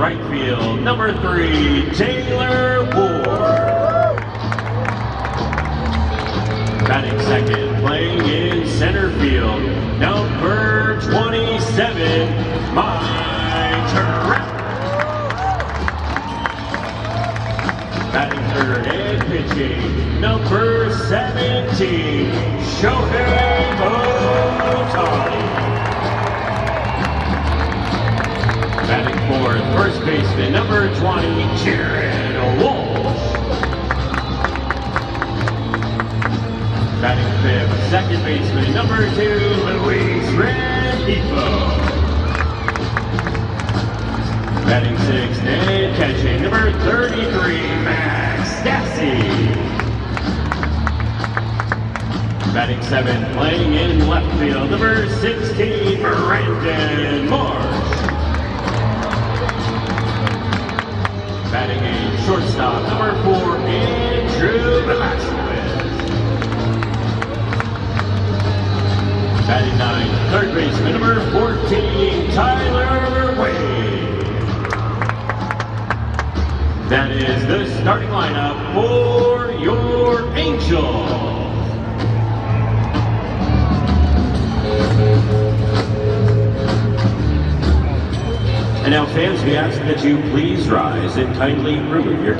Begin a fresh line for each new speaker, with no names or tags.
Right field, number three, Taylor Ward. Batting second, playing in center field, number 27, Mike Trout. Batting third and pitching, number 17, Shohei first baseman, number 20, Jared Walsh. Batting fifth, second baseman, number two, Luis Rengifo. Batting sixth and catching, number 33, Max Stassi. Batting seventh, playing in left field, number 16, Brandon Marsh. Batting eight, shortstop, number four, Andrew Velazquez. Batting nine, third baseman, number 14, Tyler Wade. That is the starting lineup for your Angels. Now fans, we ask that you please rise and kindly remove your